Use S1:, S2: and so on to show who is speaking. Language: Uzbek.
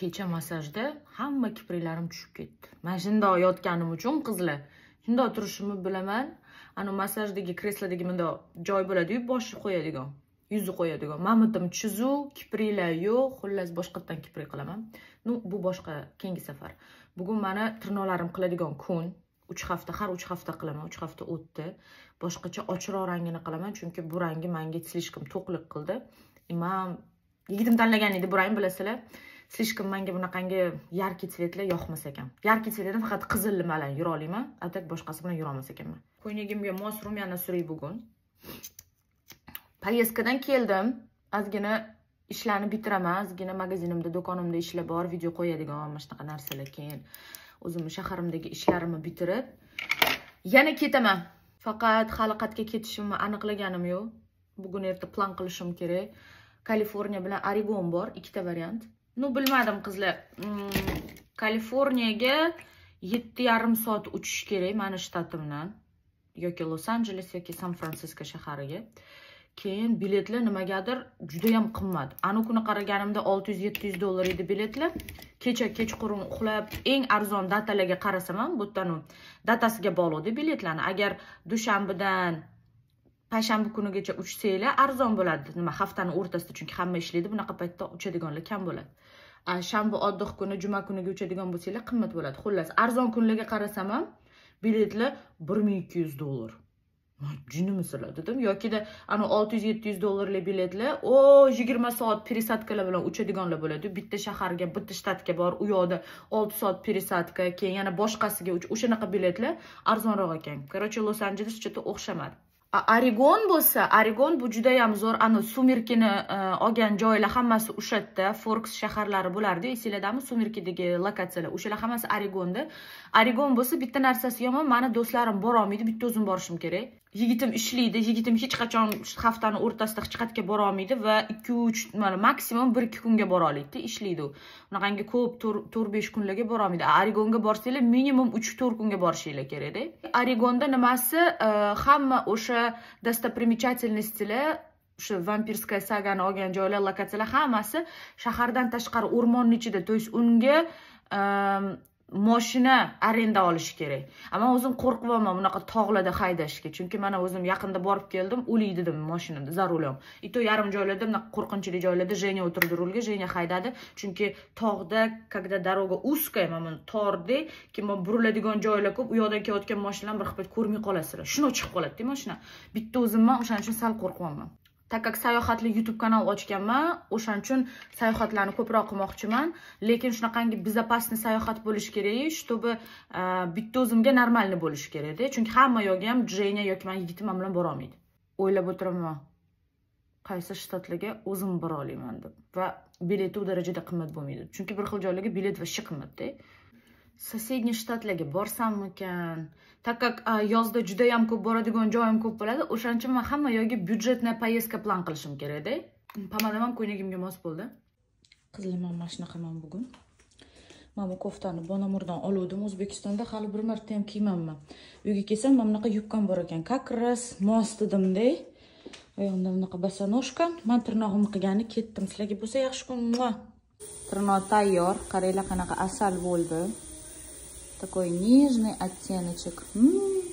S1: kecha massajda hamma kipriklarim tushib ketdi. Mana shundoq yotganim uchun qizlar shundoq turishimni bilaman. Ana massajdagi kreslodagi bundoq joy bo'ladiyu boshni qo'yadigan yuzni qo'yadigan. Mani bitim chizu kipriklar yo'q xullas boshqatdan kiprik qilaman. Ну bu boshqa keyingi safar. Bugun mani tirnoqlarim qiladigan kun. Uch hafta har uch hafta qilaman uch hafta o'tdi. Boshqacha ochroq rangini qilaman chunki bu rangi manga слишком to'qlik qildi. Man yigitim tanlagan edi bu rang bilasizlar. Слишком manga bunaqangi яркий цветlar yoqmas ekan. Яркий цветlarda faqat qizilli bilan yura olaman a так boshqasi bilan yurolmas ekanman ko'ylagimga mos rumyana suray bugun. Поездкаdan keldim. Ozgina ishlarni bitiraman. Ozgina magazinimda do'konimda ishlar bor video qo'yadigan mana shunaqa narsalar keyin o'zimni shaharimdagi ishlarimni bitirib yana ketaman. Faqat hali qayerga ketishimni aniqlaganim yo'q bugun erta plan qilishim kerak. Kaliforniya bilan oregon bor ikkita variant. Ну bilmadim qizlar. Mm, Kaliforniyaga yetti yarim soat uchish kerak mani shtatimdan. Yoki los anjeles yoki san fransisko shahariga. Keyin biletlar nimagadir judayam qimmat. Anu kuni qaraganimda olti yuz yetti yuz dollar edi biletlar. Kecha kechqurun uxlab eng arzon datalarga qarasam ham bu yerdan datasiga bog'liqda biletlarni. Agar dushanbadan payshanba kunigacha uchsanglar arzon bo'ladi. Nima haftani o'rtasida chunki hamma ishlaydi bunaqa paytda uchadiganlar kam bo'ladi. Shanba oddiq kuni juma kuniga uchadigan bo'lsanglar qimmat bo'ladi. Xullas arzon kunlarga qarasam ham biletlar bir ming ikki yuz dollar. Jinimisilar dedim. Yokida ana olti yuz yetti yuz dollarlik biletlar o yigirma soat пересадкалар bilan uchadiganlar bo'ladi. Bitta shaharga bitta shtatga bor u yoqda olti soat пересадка keyin yana boshqasiga o'shanaqa biletlar arzonroq ekan. Короче los anjeles что то o'xshamadi. Oregon bo'lsa oregon bu judayam zo'r. Ani sumirkini e, olgan joylar hammasi o'sha yerda forks shaharlari bo'lardi. Esinglardami sumirkidagi lokatsiyalar. O'shalar hammasi oregonda. Oregon bo'lsa bitta narsasi yomon mani do'stlarim borolmaydi bitta o'zim borishim kerak. Yigitim ishlaydi yigitim hech qachon haftani o'rtasida hech qayerga borolmaydi va ikki uch maksimum bir ikki kunga bora olaydida ishlaydi u. Unaqangi ko'p to'rt besh kunlarga bora olmaydi. Oregonga borsanglar minimum uch to'rt kunga borishinglar kerakda. Oregonda nimasi e, hamma o'sha достопримечательностьlar o'sha vampirskaya sagani olgan joylar lokatsiyalar hammasi shahardan tashqari o'rmonni ichida. То есть unga e, moshina arenda olish kerak. Man o'zim qo'rqyapman bunaqa tog'larda haydashga. Chunki mana o'zim yaqinda borib keldim o'lay dedim moshinada za rulyom и то yarim joylarda bunaqa qo'rqinchli joylarda jenya o'tirdi rulga jenya haydadi. Chunki tog'da когда дорога узкая mana tordek keyin buriladigan joylar ko'p u yoqdan kelayotgan moshinalarni bir xil ko'rmay qolasizlar shundoq chiqib qoladida moshina. Bitta o'zimman o'shaning uchun sal qo'rqyapman так как sayohatli youtube kanal ochganman o'shaning uchun sayohatlarni ko'proq qilmoqchiman. Lekin shunaqangi безопасный sayohat bo'lishi kerak чтобы э, bitta o'zimga нормальный bo'lishi kerakda chunki hamma yoqga ham jenya yoki mani yigitim bilan borolmaydi o'ylab o'tiraman qaysi shtatlarga o'zim bora olaman deb. Va bileti u darajada qimmat bo'lmaydi. Chunki bir xil joylarga bilet вообще qimmatda. Соседний shtatlarga borsammikan так как yozda judayam ko'p boradigan joyim ko'p bo'ladi o'shaning uchun man hamma yoqga byudjetная поездка plan qilishim kerakda pomadam ham ko'ylagimga mos bo'ldi qizlar man mana shunaqaman bugun mana bu koftani bonamurdan oluvdim o'zbekistonda hali bir marta ham kiymanman uyga kelsam mana bunaqa yubkam bor ekan как раз mos dedimda oyog'imda bunaqa bosonожка man tirnog'imni qilgani ketdim sizlarga bo'lsa yaxshi kun tirnoq tayyor qaranglar qanaqa asal bo'ldi такой нежный оттеночек М -м -м.